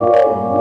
Oh.